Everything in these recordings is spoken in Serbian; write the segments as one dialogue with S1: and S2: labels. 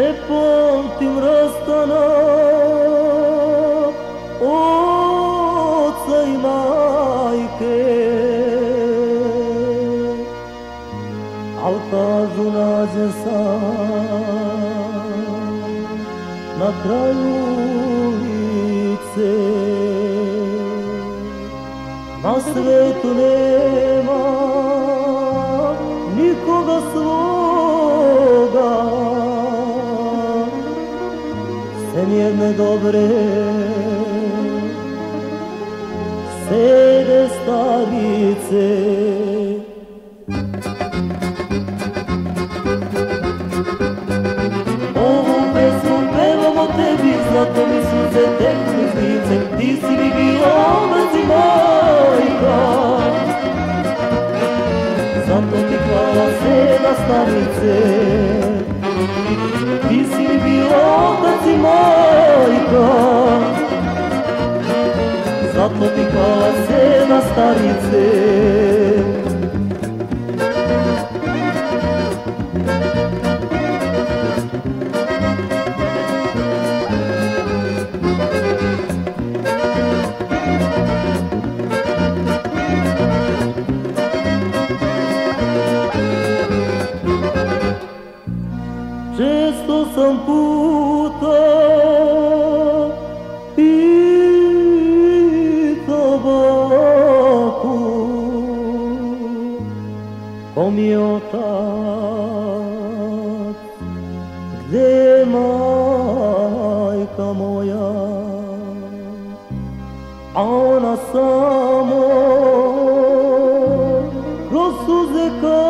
S1: ne pamtim rastana oca i majke. Al kažu nađe sam na kraju ulice. Na svetu nema nikoga svoj nieme dobre sede starice. Ovom pesmom pevamo tebi, mi Isuse, tek zviznicem, ti si mi bio omazi mojka. Zato ti hvala sena starice, ti si mi bila otac i majka. Zato ti hvala se na stanice, gesto s'ampută com tabacul Omiotat de majka moja A ona samo de zekao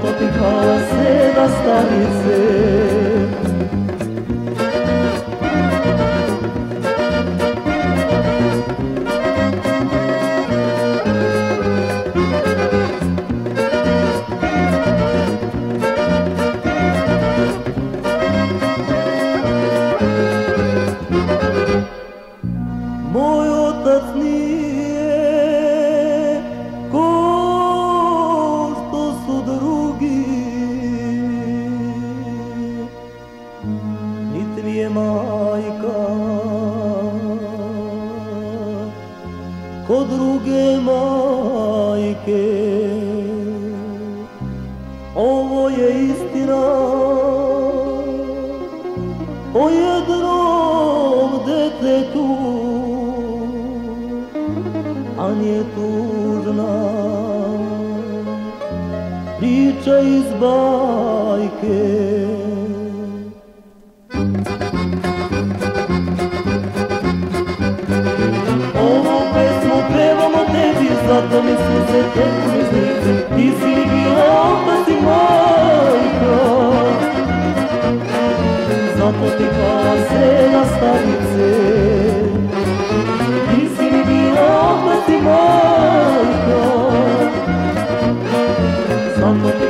S1: potyka se na stanicy. Ko druge majke. Ovo je istina o jednom detetu. A nije tužna priča iz bajke lice Ti si mi bila otac i majka Zato ti hvala se na starice Ti si mi otac i majka Zato ti